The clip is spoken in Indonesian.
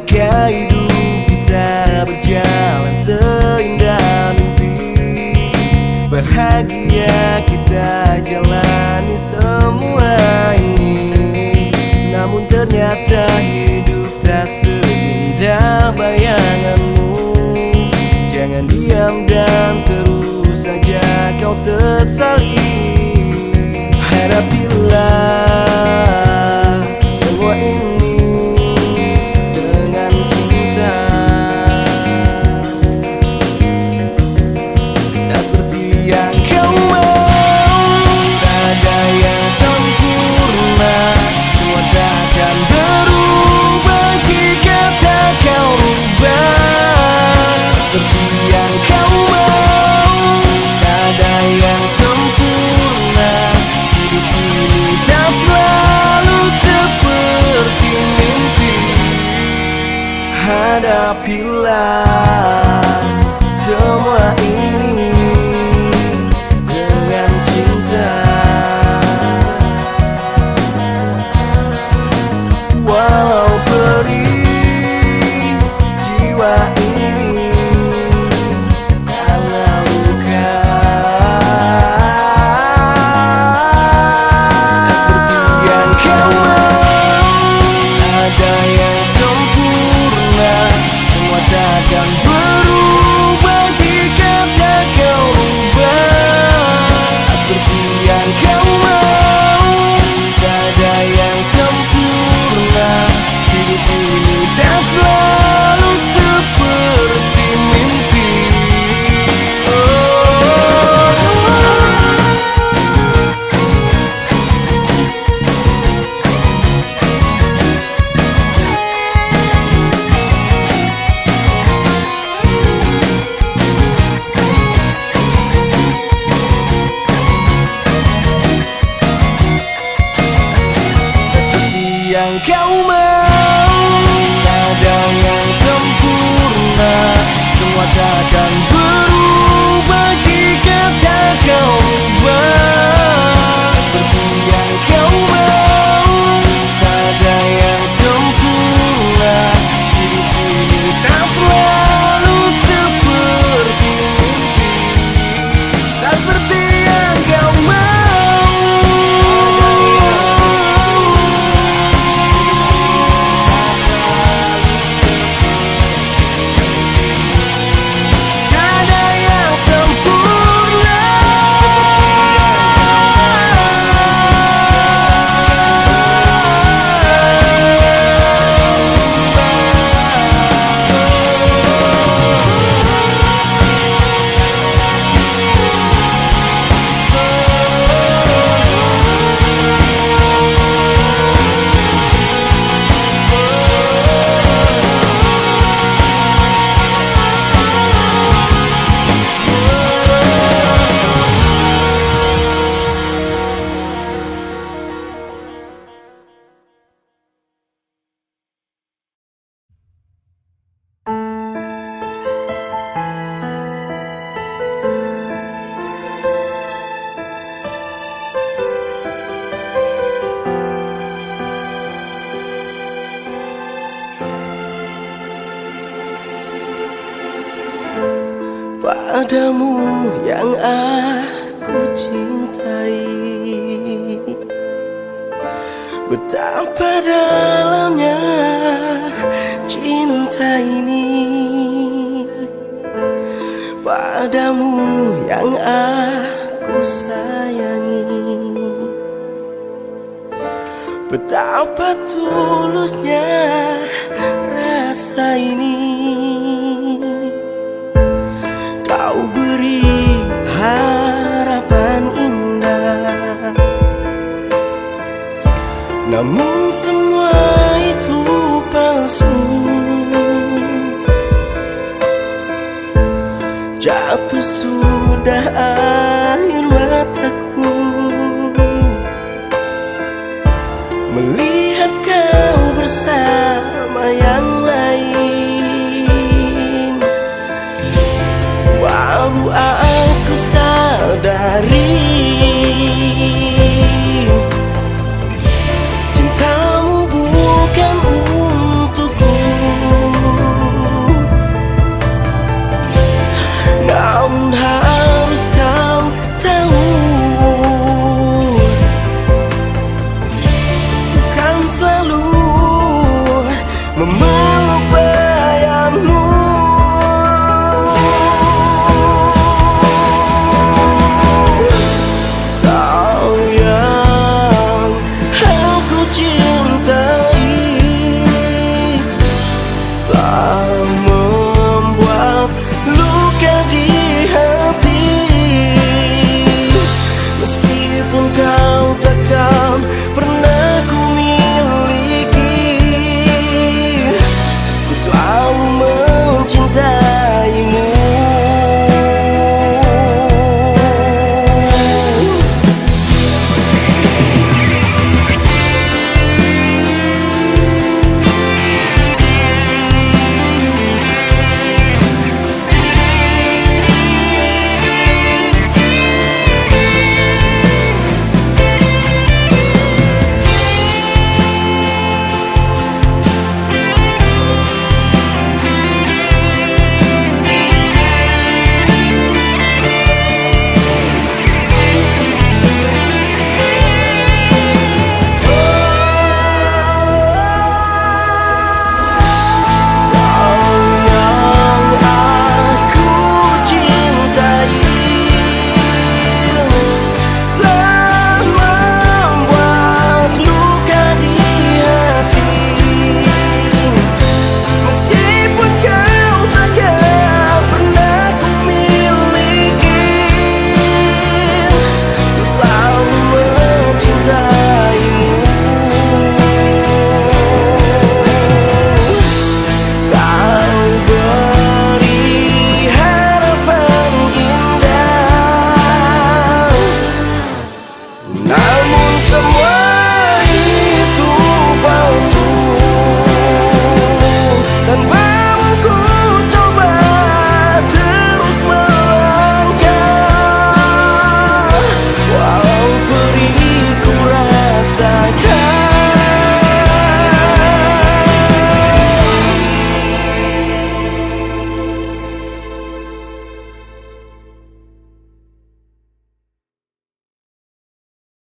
Jika hidup bisa berjalan seindah mimpi Bahagia kita jalani semua ini. Namun ternyata hidup tak seindah bayanganmu. Jangan diam dan terus saja kau sesali. Hadapilah Hadapilah yang kau mau ada yang sempurna Semua takkan Padamu yang aku cintai. Betapa dalamnya cinta ini. Padamu yang aku sayangi. Betapa tulusnya rasa ini Namun semua itu palsu. Jatuh sudah